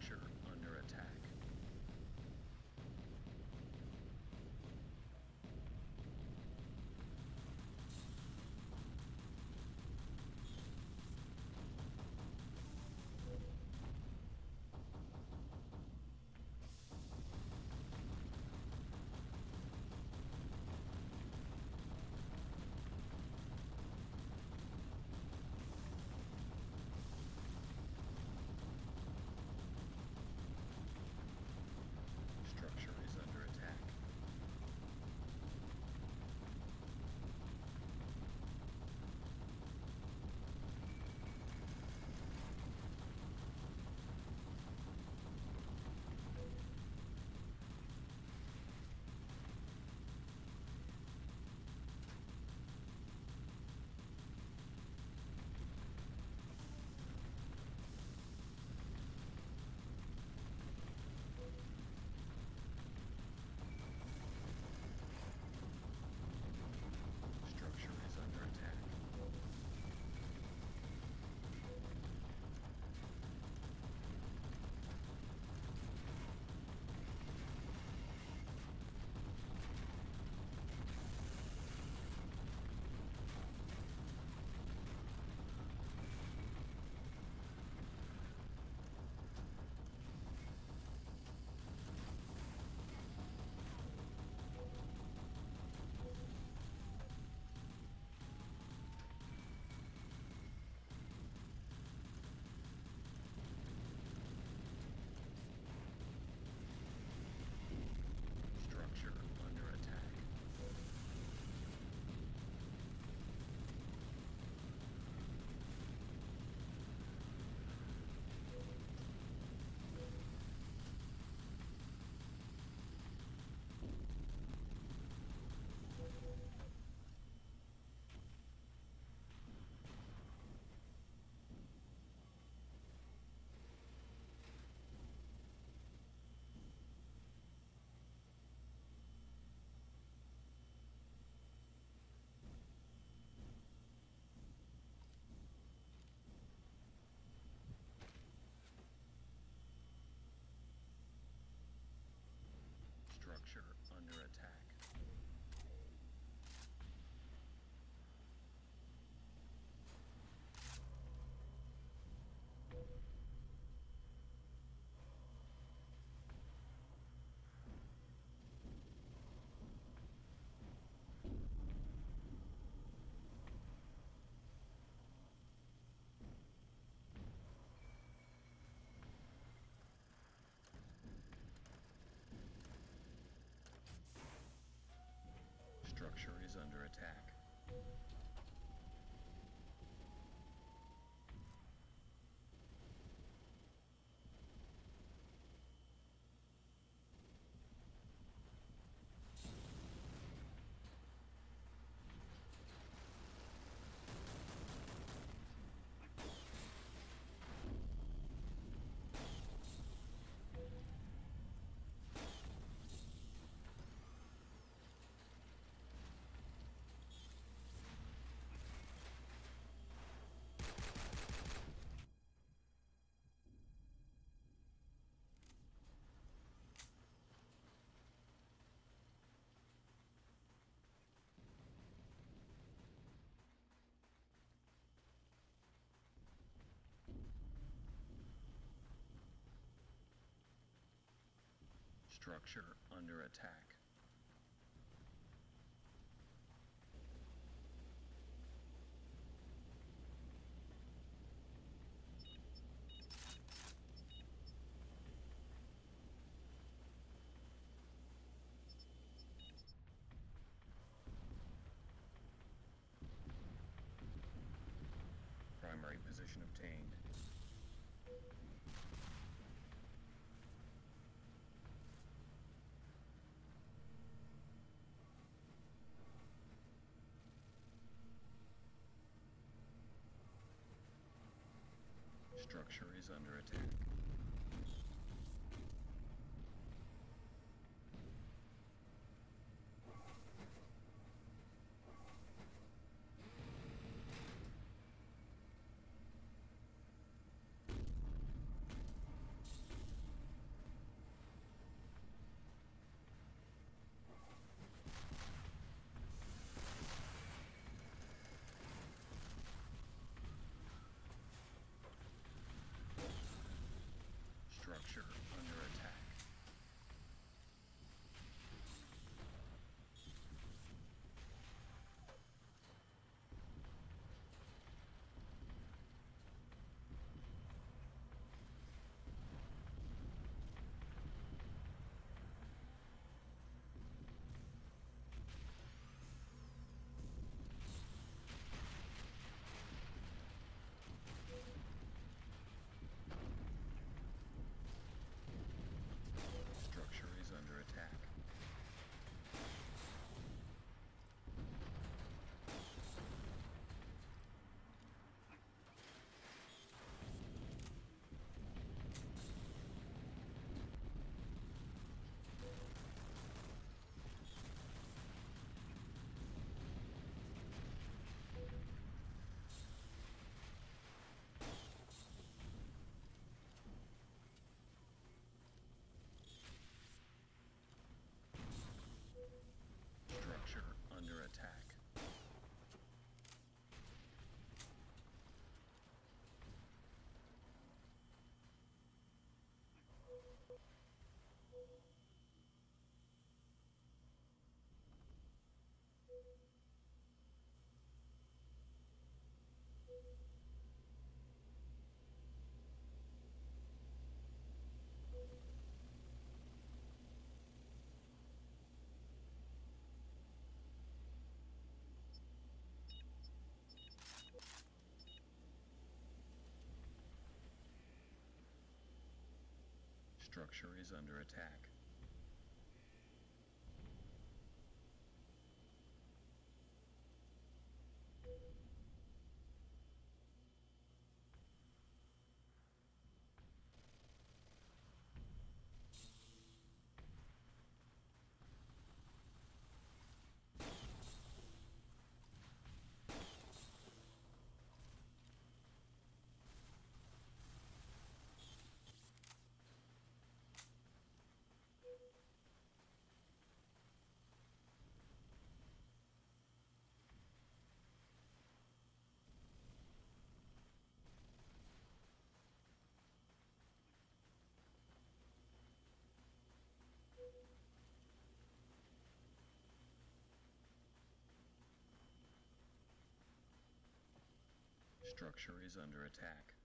structure. Structure under attack. Primary position obtained. Structure is under attack. Structure under attack. Structure is under attack. Structure under attack. Structure is under attack. Structure is under attack.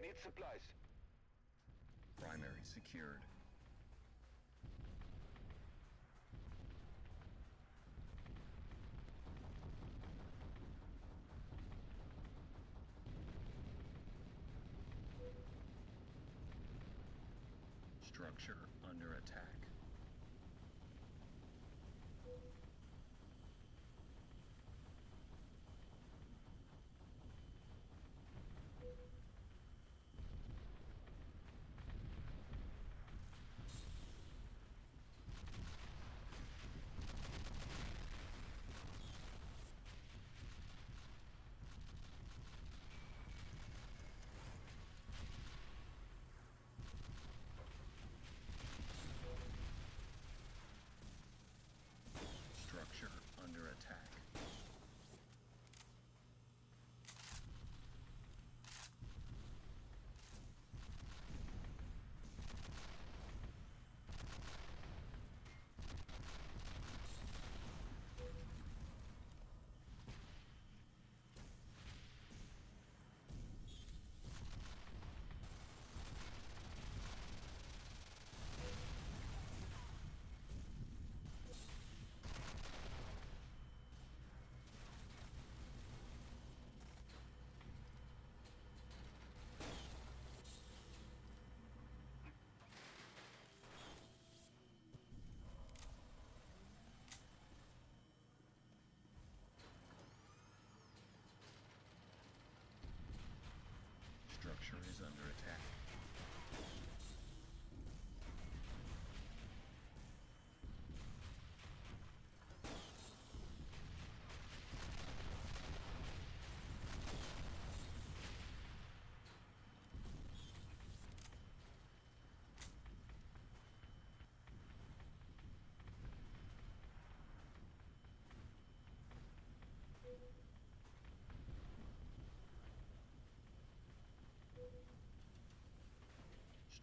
Need supplies. Primary secured. Structure under attack.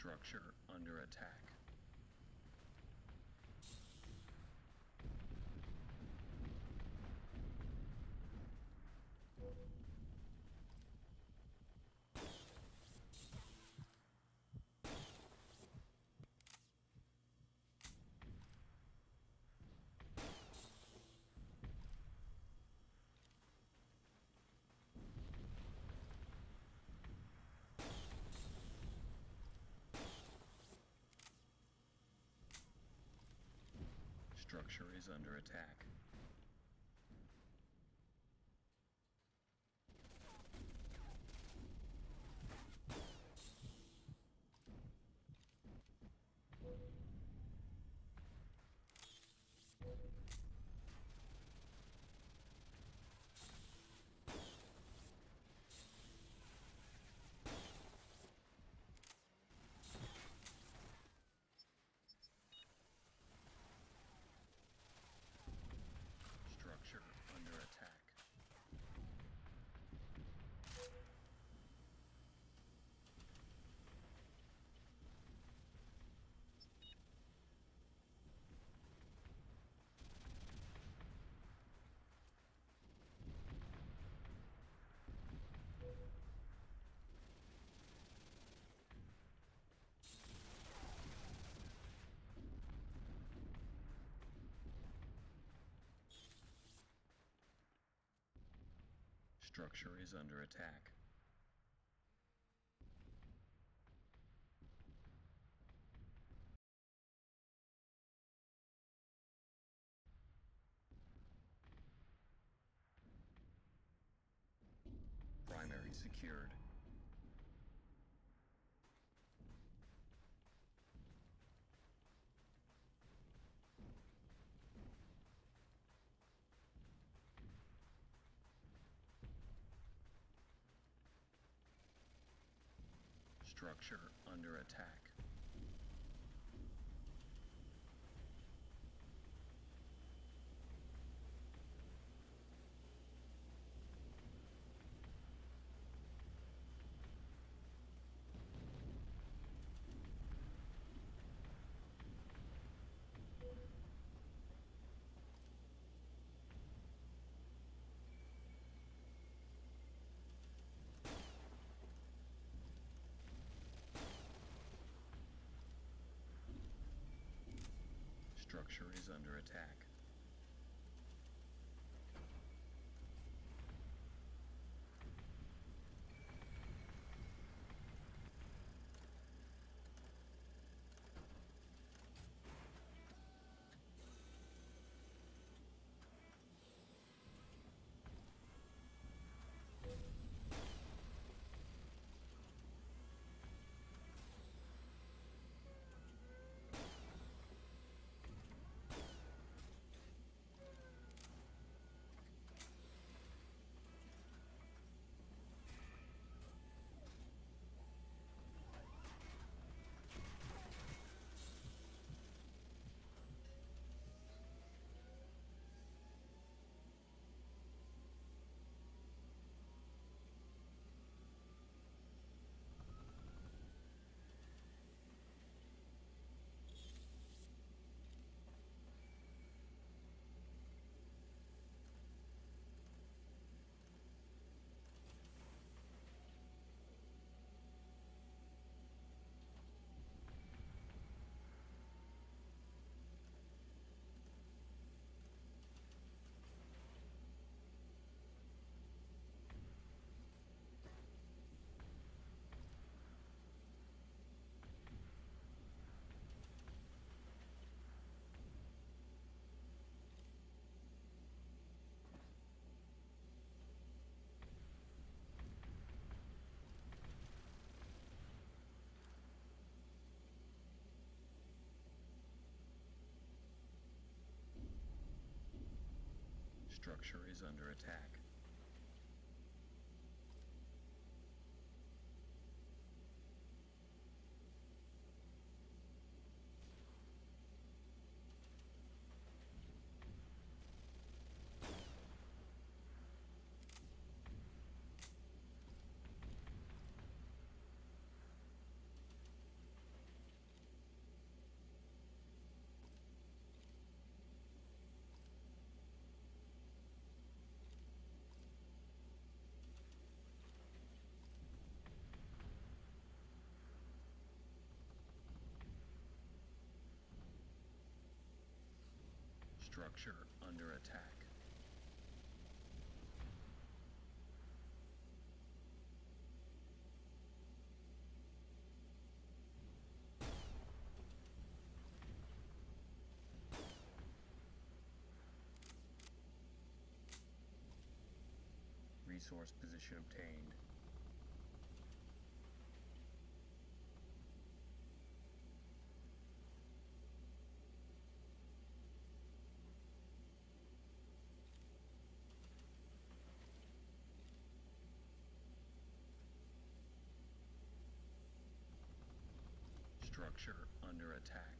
Structure under attack. Structure is under attack. Structure under attack. Structure is under attack. Structure under attack. Structure is under attack. Structure is under attack. Structure under attack. Resource position obtained. Structure under attack.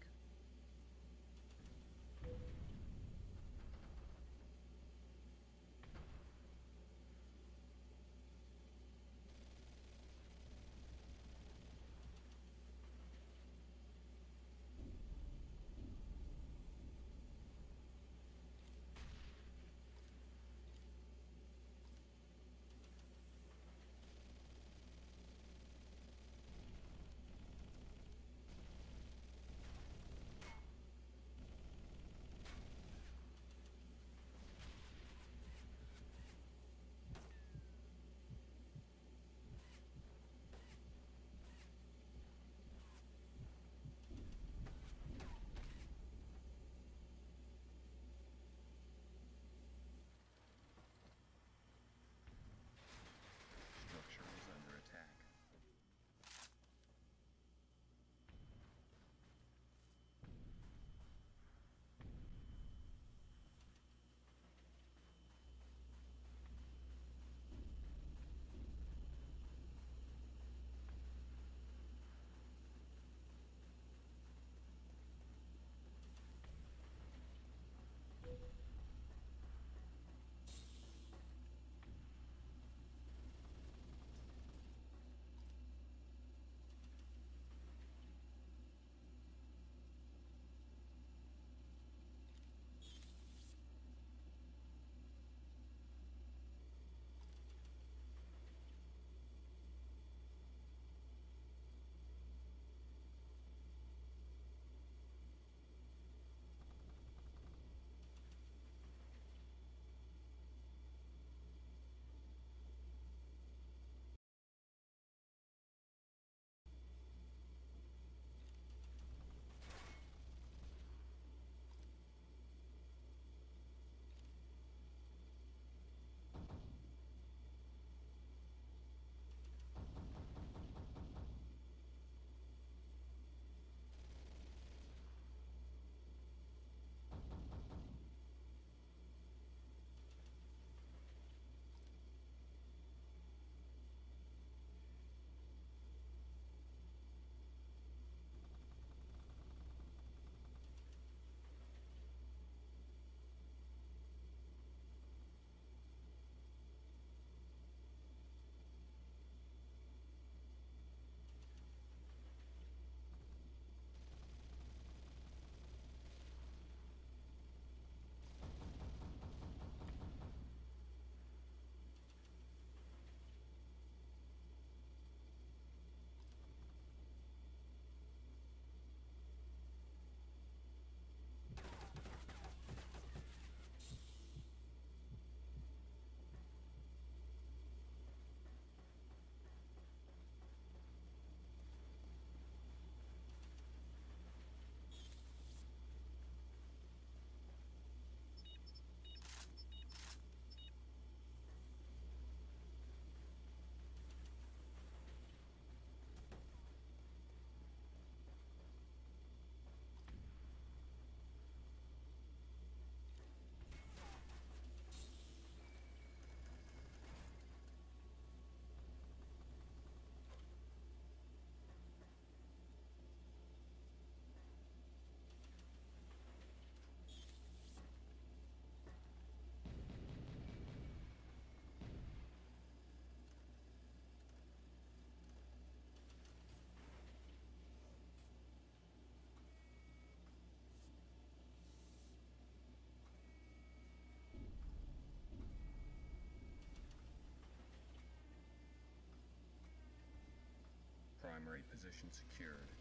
Location secured.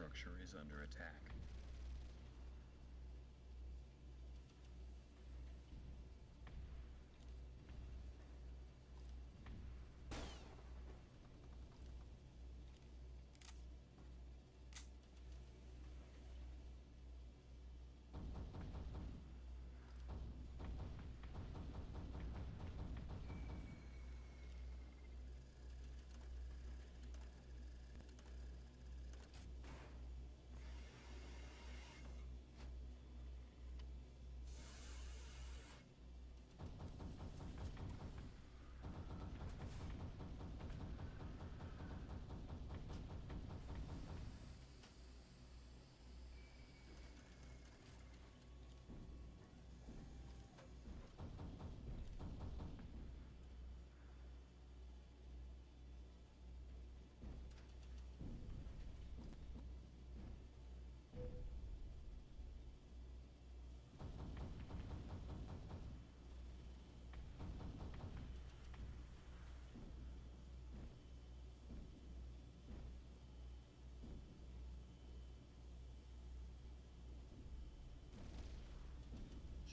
Structure is under attack.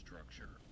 Structure.